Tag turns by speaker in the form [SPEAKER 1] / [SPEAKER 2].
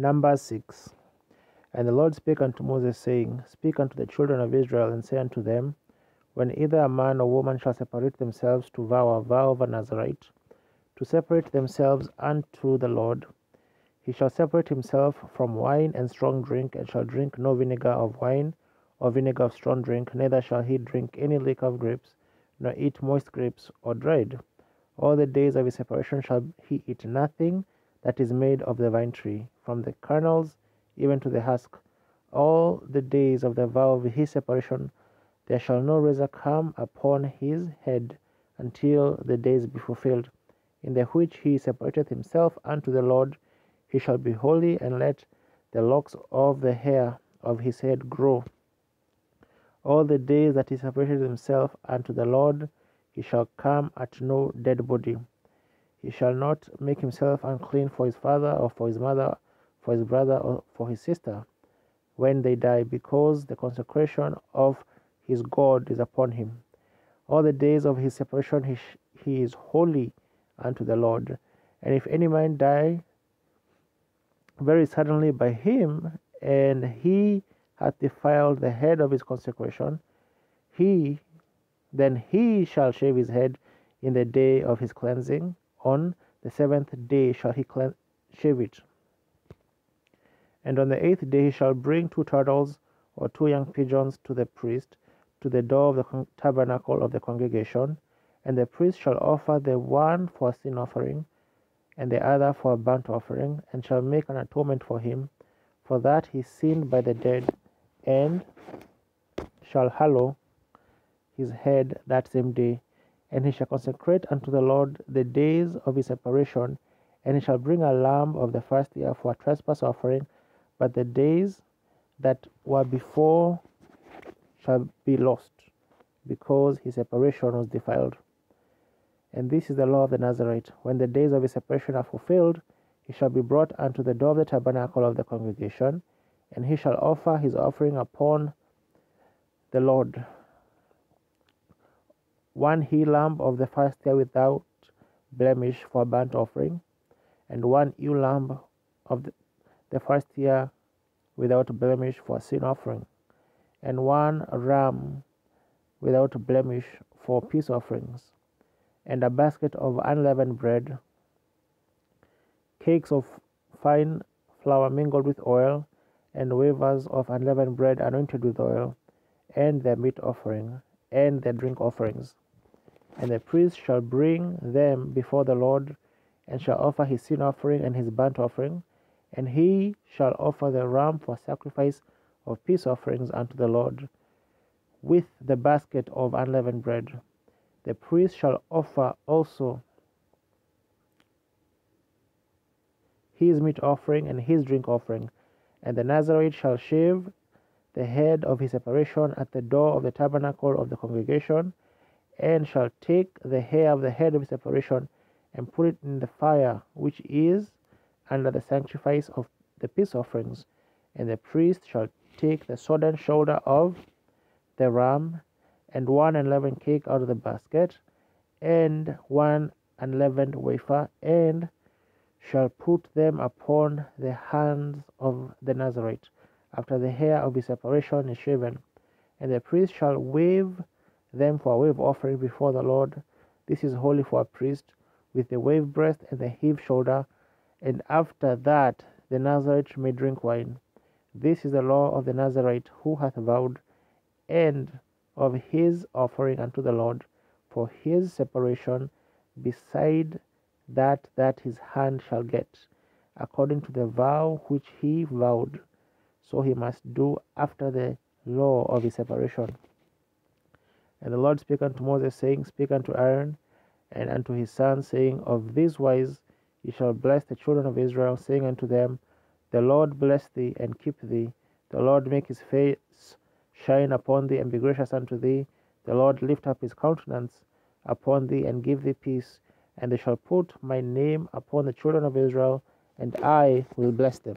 [SPEAKER 1] Number 6 And the Lord spake unto Moses, saying, Speak unto the children of Israel, and say unto them, When either a man or woman shall separate themselves to vow a vow of a Nazarite, to separate themselves unto the Lord, he shall separate himself from wine and strong drink, and shall drink no vinegar of wine or vinegar of strong drink, neither shall he drink any liquor of grapes, nor eat moist grapes or dried. All the days of his separation shall he eat nothing that is made of the vine tree, from the kernels even to the husk. All the days of the vow of his separation, there shall no razor come upon his head until the days be fulfilled, in the which he separateth himself unto the Lord. He shall be holy, and let the locks of the hair of his head grow. All the days that he separateth himself unto the Lord, he shall come at no dead body. He shall not make himself unclean for his father or for his mother, for his brother or for his sister when they die, because the consecration of his God is upon him. All the days of his separation he, sh- he is holy unto the Lord. And if any man die very suddenly by him, and he hath defiled the head of his consecration, he then he shall shave his head in the day of his cleansing, on the seventh day shall he clean, shave it. And on the eighth day he shall bring two turtles or two young pigeons to the priest, to the door of the tabernacle of the congregation, and the priest shall offer the one for a sin offering, and the other for a burnt offering, and shall make an atonement for him, for that he sinned by the dead, and shall hallow his head that same day and he shall consecrate unto the Lord the days of his separation, and he shall bring a lamb of the first year for a trespass offering, but the days that were before shall be lost, because his separation was defiled. And this is the law of the Nazarite. When the days of his separation are fulfilled, he shall be brought unto the door of the tabernacle of the congregation, and he shall offer his offering upon the Lord one he lamb of the first year without blemish for burnt offering, and one ewe lamb of the, first year without blemish for sin offering, and one ram without blemish for peace offerings, and a basket of unleavened bread, cakes of fine flour mingled with oil, and wafers of unleavened bread anointed with oil, and the meat offering, and the drink offerings. And the priest shall bring them before the Lord, and shall offer his sin offering and his burnt offering, and he shall offer the ram for sacrifice of peace offerings unto the Lord, with the basket of unleavened bread. The priest shall offer also his meat offering and his drink offering, and the Nazarite shall shave the head of his separation at the door of the tabernacle of the congregation and shall take the hair of the head of separation and put it in the fire which is under the sacrifice of the peace offerings, and the priest shall take the sodden shoulder of the ram, and one unleavened cake out of the basket, and one unleavened wafer, and shall put them upon the hands of the Nazarite, after the hair of his separation is shaven, and the priest shall wave them for a wave offering before the Lord. This is holy for a priest, with the wave breast and the heave shoulder, and after that the Nazarite may drink wine. This is the law of the Nazarite who hath vowed, and of his offering unto the Lord, for his separation, beside that that his hand shall get, according to the vow which he vowed. So he must do after the law of his separation. And the Lord spake unto Moses, saying, Speak unto Aaron and unto his sons, saying, Of this wise ye shall bless the children of Israel, saying unto them, The Lord bless thee and keep thee. The Lord make his face shine upon thee and be gracious unto thee. The Lord lift up his countenance upon thee and give thee peace. And they shall put my name upon the children of Israel, and I will bless them.